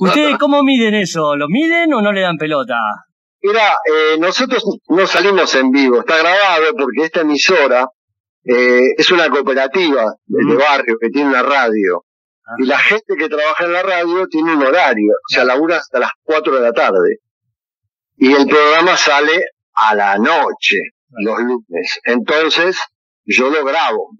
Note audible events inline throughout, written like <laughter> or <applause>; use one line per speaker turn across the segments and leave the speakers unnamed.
¿Ustedes cómo miden eso? ¿Lo miden o no le dan pelota?
Mira, eh, nosotros no salimos en vivo, está grabado porque esta emisora eh, es una cooperativa de barrio que tiene una radio. Ah. Y la gente que trabaja en la radio tiene un horario, o sea, labura hasta las 4 de la tarde. Y el programa sale a la noche, los lunes. Entonces, yo lo grabo,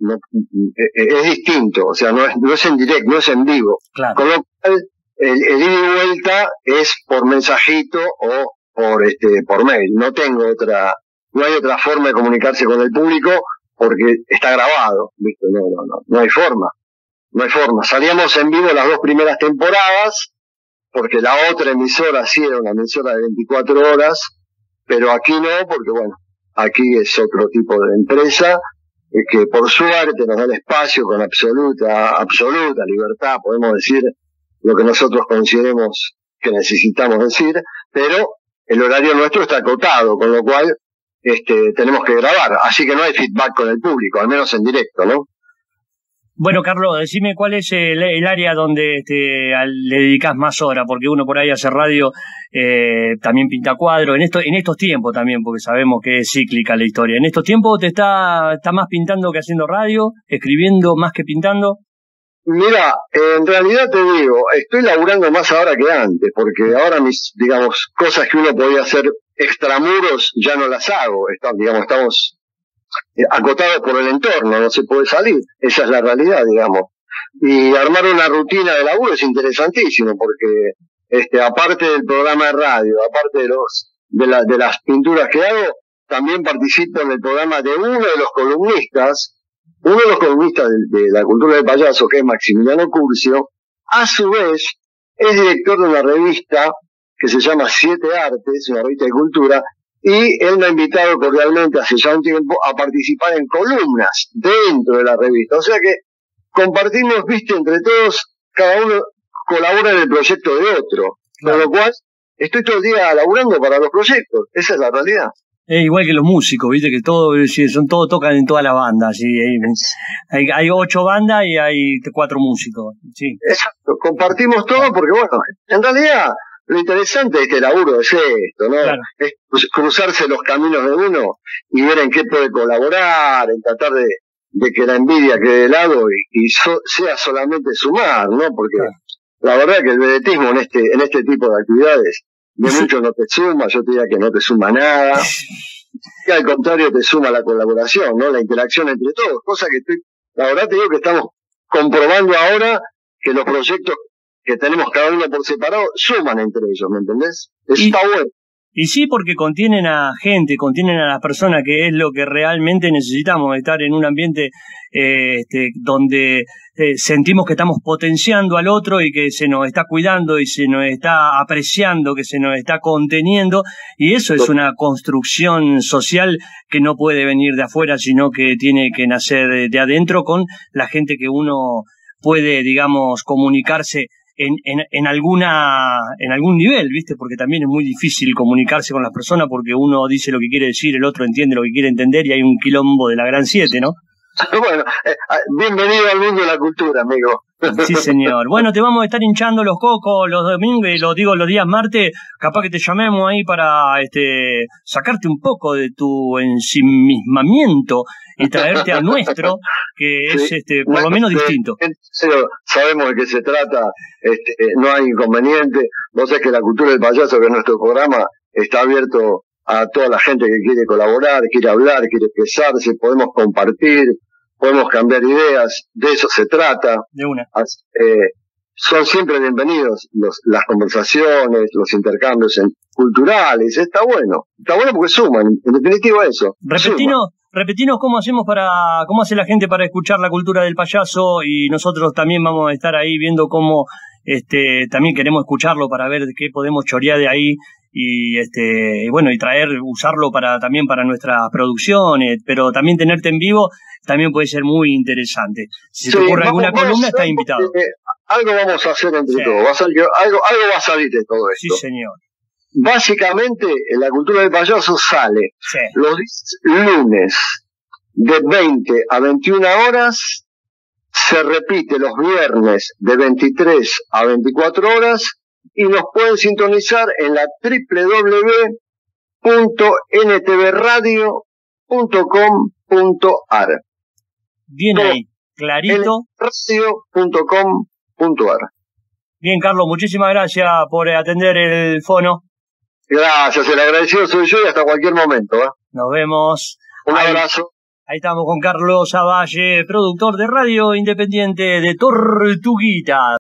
e, e, es distinto, o sea, no es, no es en directo, no es en vivo. Con lo cual, el, el ida y vuelta es por mensajito o por este por mail. No tengo otra, no hay otra forma de comunicarse con el público porque está grabado, ¿viste? No, no, no, no hay forma. No hay forma. Salíamos en vivo las dos primeras temporadas, porque la otra emisora sí era una emisora de 24 horas, pero aquí no, porque bueno, aquí es otro tipo de empresa que por suerte nos da el espacio con absoluta, absoluta libertad, podemos decir lo que nosotros consideremos que necesitamos decir, pero el horario nuestro está acotado, con lo cual este, tenemos que grabar, así que no hay feedback con el público, al menos en directo, ¿no?
Bueno, Carlos, decime cuál es el, área donde te, le dedicas más horas, porque uno por ahí hace radio, eh, también pinta cuadro, en, esto, en estos tiempos también, porque sabemos que es cíclica la historia. ¿En estos tiempos te está, está más pintando que haciendo radio, escribiendo más que pintando?
Mira, en realidad te digo, estoy laburando más ahora que antes, porque ahora mis, digamos, cosas que uno podía hacer extramuros ya no las hago, digamos, estamos eh, acotados por el entorno, no se puede salir, esa es la realidad, digamos. Y armar una rutina de laburo es interesantísimo, porque este, aparte del programa de radio, aparte de los, de, la, de las pinturas que hago, también participo en el programa de uno de los columnistas, uno de los columnistas de, la cultura del payaso, que es Maximiliano Curcio, a su vez es director de una revista que se llama Siete Artes, una revista de cultura, y él me ha invitado cordialmente hace ya un tiempo a participar en columnas dentro de la revista. O sea que compartimos, viste, entre todos, cada uno colabora en el proyecto de otro. Con lo cual, estoy todo el día laburando para los proyectos. Esa es la realidad.
Es igual que los músicos, viste que todos son todos tocan en todas las bandas, ¿sí? hay, hay, ocho bandas y hay cuatro músicos, sí.
Exacto, compartimos todo porque bueno, en realidad lo interesante de este laburo es esto, ¿no? Es cruzarse los caminos de uno y ver en qué puede colaborar, en tratar de, de que la envidia quede de lado y, sea solamente sumar, ¿no? Porque la verdad que el vedetismo en este, en este tipo de actividades de mucho no te suma, yo te diría que no te suma nada, <laughs> y al contrario te suma la colaboración, ¿no? La interacción entre todos, cosa que estoy, la verdad te digo que estamos comprobando ahora que los proyectos que tenemos cada uno por separado suman entre ellos, ¿me entendés? Eso está bueno.
Y sí, porque contienen a gente, contienen a las personas, que es lo que realmente necesitamos, estar en un ambiente eh, este, donde eh, sentimos que estamos potenciando al otro y que se nos está cuidando y se nos está apreciando, que se nos está conteniendo, y eso es una construcción social que no puede venir de afuera, sino que tiene que nacer de adentro con la gente que uno puede, digamos, comunicarse en, en, en, alguna, en algún nivel, ¿viste? Porque también es muy difícil comunicarse con las personas porque uno dice lo que quiere decir, el otro entiende lo que quiere entender y hay un quilombo de la gran siete, ¿no? <laughs>
Bueno, eh, ah, bienvenido al mundo de la cultura, amigo.
Sí, señor. <laughs> Bueno, te vamos a estar hinchando los cocos los domingos, y lo digo los días martes, capaz que te llamemos ahí para este sacarte un poco de tu ensimismamiento y traerte al nuestro, que <laughs> es este por lo menos distinto.
sabemos de qué se trata, este, eh, no hay inconveniente. Vos sabés que la cultura del payaso, que es nuestro programa, está abierto a toda la gente que quiere colaborar, quiere hablar, quiere expresarse, podemos compartir, podemos cambiar ideas, de eso se trata.
De una.
Eh, son siempre bienvenidos los, las conversaciones, los intercambios culturales, está bueno, está bueno porque suman, en definitiva eso.
Repetinos, repetinos cómo hacemos para, cómo hace la gente para escuchar la cultura del payaso y nosotros también vamos a estar ahí viendo cómo este, también queremos escucharlo para ver qué podemos chorear de ahí y este bueno y traer usarlo para también para nuestras producciones pero también tenerte en vivo también puede ser muy interesante. Si te ocurre alguna columna está invitado.
algo vamos a hacer entre todos va a salir, algo algo va a salir de todo esto.
sí señor.
Básicamente la cultura del payaso sale los lunes de 20 a 21 horas se repite los viernes de 23 a 24 horas y nos pueden sintonizar en la www.ntbradio.com.ar.
Bien ahí, clarito.
Radio.com.ar.
Bien, Carlos, muchísimas gracias por atender el fono.
Gracias, el agradecido soy yo y hasta cualquier momento. ¿eh?
Nos vemos.
Un abrazo.
Ahí estamos con Carlos Avalle, productor de radio independiente de Tortuguita.